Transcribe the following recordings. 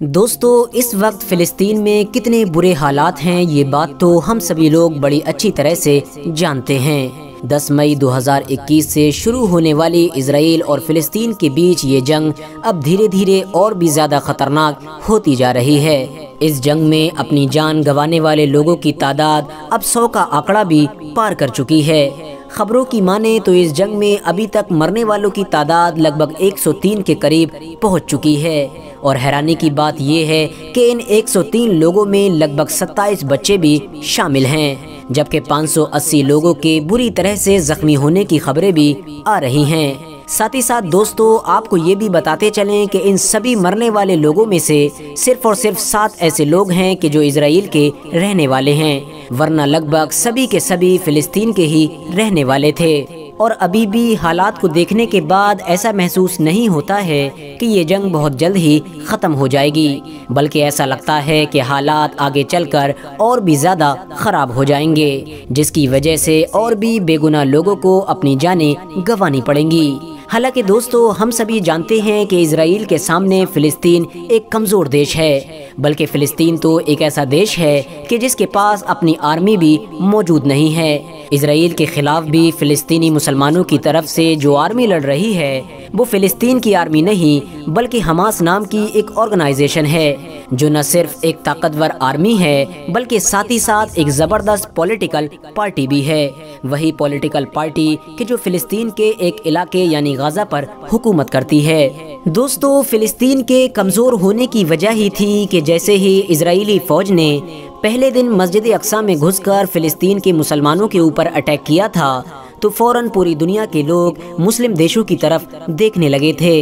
दोस्तों, इस वक्त फ़िलिस्तीन में कितने बुरे हालात हैं, ये बात तो हम सभी लोग बड़ी अच्छी तरह से जानते हैं। 10 मई 2021 से शुरू होने वाली इसराइल और फ़िलिस्तीन के बीच ये जंग अब धीरे धीरे और भी ज़्यादा ख़तरनाक होती जा रही है। इस जंग में अपनी जान गंवाने वाले लोगों की तादाद अब सौ का आंकड़ा भी पार कर चुकी है। खबरों की माने तो इस जंग में अभी तक मरने वालों की तादाद लगभग 103 के करीब पहुँच चुकी है। और हैरानी की बात यह है कि इन 103 लोगों में लगभग 27 बच्चे भी शामिल हैं, जबकि 580 लोगों के बुरी तरह से जख्मी होने की खबरें भी आ रही हैं। साथ ही साथ दोस्तों, आपको ये भी बताते चलें कि इन सभी मरने वाले लोगों में से सिर्फ़ और सिर्फ़ सात ऐसे लोग हैं कि जो इसराइल के रहने वाले हैं। वरना लगभग सभी के सभी फिलिस्तीन के ही रहने वाले थे। और अभी भी हालात को देखने के बाद ऐसा महसूस नहीं होता है कि ये जंग बहुत जल्द ही ख़त्म हो जाएगी, बल्कि ऐसा लगता है कि हालात आगे चलकर और भी ज़्यादा ख़राब हो जाएँगे, जिसकी वजह से और भी बेगुनाह लोगों को अपनी जानें गंवानी पड़ेंगी। हालाँकि दोस्तों, हम सभी जानते हैं कि इसराइल के सामने फ़िलिस्तीन एक कमज़ोर देश है। बल्कि फ़िलिस्तीन तो एक ऐसा देश है कि जिसके पास अपनी आर्मी भी मौजूद नहीं है। इसराइल के ख़िलाफ़ भी फ़िलिस्तीनी मुसलमानों की तरफ़ से जो आर्मी लड़ रही है, वो फ़िलिस्तीन की आर्मी नहीं, बल्कि हमास नाम की एक ऑर्गेनाइजेशन है, जो न सिर्फ़ एक ताकतवर आर्मी है, बल्कि साथ ही साथ एक ज़बरदस्त पॉलिटिकल पार्टी भी है। वही पॉलिटिकल पार्टी की जो फ़िलिस्तीन के एक इलाके यानी गाज़ा पर हुकूमत करती है। दोस्तों, फ़िलिस्तीन के कमज़ोर होने की वजह ही थी कि जैसे ही इसराइली फ़ौज ने पहले दिन मस्जिद अक्सा में घुसकर फ़िलिस्तीन के मुसलमानों के ऊपर अटैक किया था तो फ़ौरन पूरी दुनिया के लोग मुस्लिम देशों की तरफ़ देखने लगे थे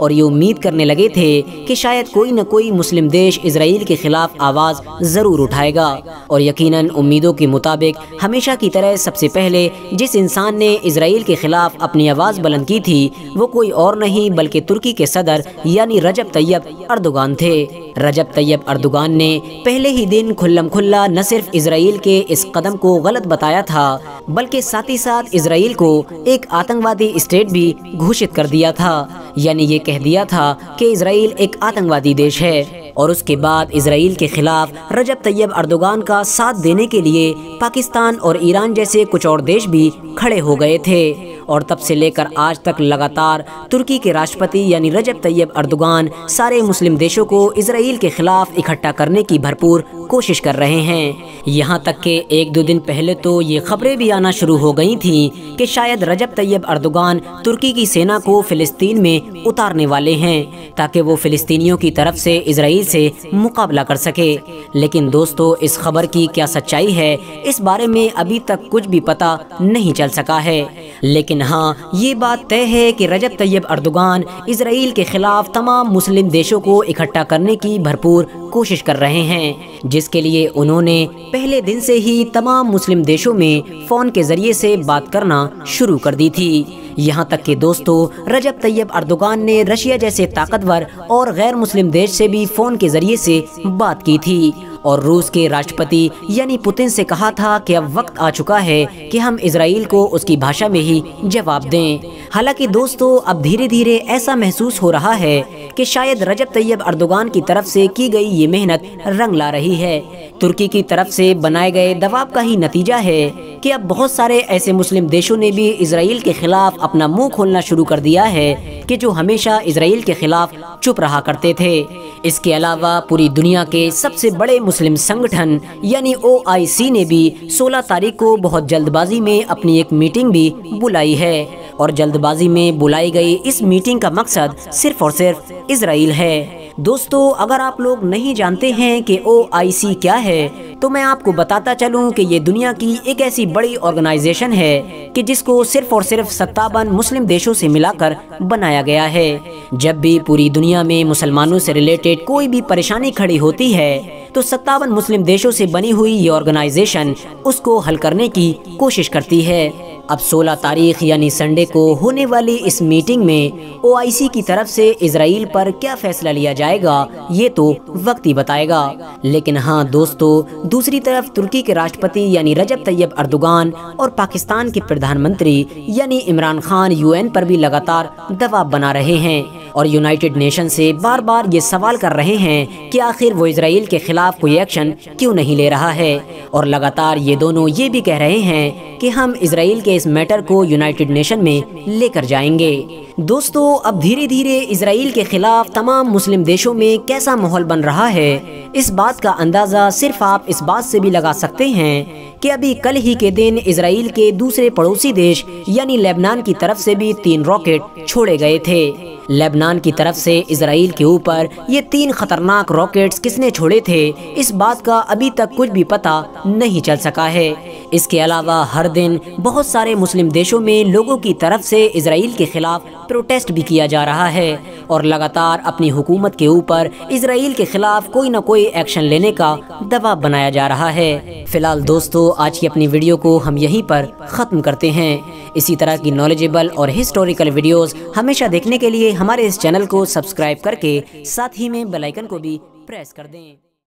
और ये उम्मीद करने लगे थे कि शायद कोई न कोई मुस्लिम देश इसराइल के खिलाफ आवाज़ ज़रूर उठाएगा। और यकीनन उम्मीदों के मुताबिक हमेशा की तरह सबसे पहले जिस इंसान ने इसराइल के खिलाफ अपनी आवाज़ बुलंद की थी, वो कोई और नहीं बल्कि तुर्की के सदर यानी रजब तैयब अर्दोगान थे। रजब तैयब अर्दोगान ने पहले ही दिन खुल्लम खुल्ला न सिर्फ़ इसराइल के इस कदम को गलत बताया था बल्कि साथ ही साथ इसराइल को एक आतंकवादी स्टेट भी घोषित कर दिया था। यानी ये कह दिया था कि इसराइल एक आतंकवादी देश है और उसके बाद इसराइल के खिलाफ रजब तैयब अर्दोगान का साथ देने के लिए पाकिस्तान और ईरान जैसे कुछ और देश भी खड़े हो गए थे। और तब से लेकर आज तक लगातार तुर्की के राष्ट्रपति यानी रजब तैयब अर्दोगान सारे मुस्लिम देशों को इसराइल के खिलाफ इकट्ठा करने की भरपूर कोशिश कर रहे हैं। यहाँ तक के एक दो दिन पहले तो ये खबरें भी आना शुरू हो गई थी कि शायद रजब तैयब अर्दोगान तुर्की की सेना को फिलिस्तीन में उतारने वाले हैं ताकि वो फिलिस्तीनियों की तरफ़ से इसराइल से मुकाबला कर सके। लेकिन दोस्तों, इस खबर की क्या सच्चाई है, इस बारे में अभी तक कुछ भी पता नहीं चल सका है। लेकिन हाँ ये बात तय है कि रजब तैयब अर्दोगान इसराइल के खिलाफ तमाम मुस्लिम देशों को इकट्ठा करने की भरपूर कोशिश कर रहे हैं, जिसके लिए उन्होंने पहले दिन से ही तमाम मुस्लिम देशों में फ़ोन के ज़रिए से बात करना शुरू कर दी थी। यहाँ तक कि दोस्तों, रजब तैयब अर्दोगान ने रशिया जैसे ताकतवर और गैर मुस्लिम देश से भी फ़ोन के ज़रिए से बात की थी। और रूस के राष्ट्रपति यानी पुतिन से कहा था कि अब वक्त आ चुका है कि हम इसराइल को उसकी भाषा में ही जवाब दें। हालाँकि दोस्तों, अब धीरे धीरे ऐसा महसूस हो रहा है कि शायद रजब तैयब अर्दोगान की तरफ़ से की गई ये मेहनत रंग ला रही है। तुर्की की तरफ़ से बनाए गए दबाव का ही नतीजा है कि अब बहुत सारे ऐसे मुस्लिम देशों ने भी इसराइल के खिलाफ अपना मुँह खोलना शुरू कर दिया है कि जो हमेशा इसराइल के खिलाफ चुप रहा करते थे। इसके अलावा पूरी दुनिया के सबसे बड़े मुस्लिम संगठन, यानी ओआईसी ने भी 16 तारीख को बहुत जल्दबाजी में अपनी एक मीटिंग भी बुलाई है। और जल्दबाजी में बुलाई गई इस मीटिंग का मकसद सिर्फ़ और सिर्फ़ इसराइल है। दोस्तों, अगर आप लोग नहीं जानते हैं कि ओआईसी क्या है तो मैं आपको बताता चलूँ कि ये दुनिया की एक ऐसी बड़ी ऑर्गेनाइजेशन है कि जिसको सिर्फ़ और सिर्फ़ सत्तावन मुस्लिम देशों से मिलाकर बनाया गया है। जब भी पूरी दुनिया में मुसलमानों से रिलेटेड कोई भी परेशानी खड़ी होती है तो सत्तावन मुस्लिम देशों से बनी हुई ये ऑर्गेनाइजेशन उसको हल करने की कोशिश करती है। अब 16 तारीख यानी संडे को होने वाली इस मीटिंग में ओआईसी की तरफ़ से इसराइल पर क्या फैसला लिया जाएगा, ये तो वक्त ही बताएगा। लेकिन हाँ दोस्तों, दूसरी तरफ़ तुर्की के राष्ट्रपति यानी रजब तैयब अर्दुगान और पाकिस्तान के प्रधानमंत्री यानी इमरान खान यूएन पर भी लगातार दबाव बना रहे हैं। और यूनाइटेड नेशन से बार बार ये सवाल कर रहे हैं कि आखिर वो इसराइल के खिलाफ कोई एक्शन क्यों नहीं ले रहा है? और लगातार ये दोनों ये भी कह रहे हैं कि हम इसराइल के इस मैटर को यूनाइटेड नेशन में लेकर जाएँगे। दोस्तों, अब धीरे धीरे इसराइल के खिलाफ तमाम मुस्लिम देशों में कैसा माहौल बन रहा है, इस बात का अंदाज़ा सिर्फ़ आप इस बात से भी लगा सकते हैं कि अभी कल ही के दिन इसराइल के दूसरे पड़ोसी देश, यानी लेबनान की तरफ़ से भी तीन रॉकेट छोड़े गए थे। लेबनान की तरफ़ से इसराइल के ऊपर ये तीन खतरनाक रॉकेट्स किसने छोड़े थे, इस बात का अभी तक कुछ भी पता नहीं चल सका है। इसके अलावा हर दिन बहुत सारे मुस्लिम देशों में लोगों की तरफ़ से इसराइल के खिलाफ प्रोटेस्ट भी किया जा रहा है और लगातार अपनी हुकूमत के ऊपर इसराइल के खिलाफ कोई न कोई एक्शन लेने का दबाव बनाया जा रहा है। फ़िलहाल दोस्तों, आज की अपनी वीडियो को हम यहीं पर ख़त्म करते हैं। इसी तरह की नॉलेजेबल और हिस्टोरिकल वीडियोस हमेशा देखने के लिए हमारे इस चैनल को सब्सक्राइब करके साथ ही में बेलाइकन को भी प्रेस कर दें।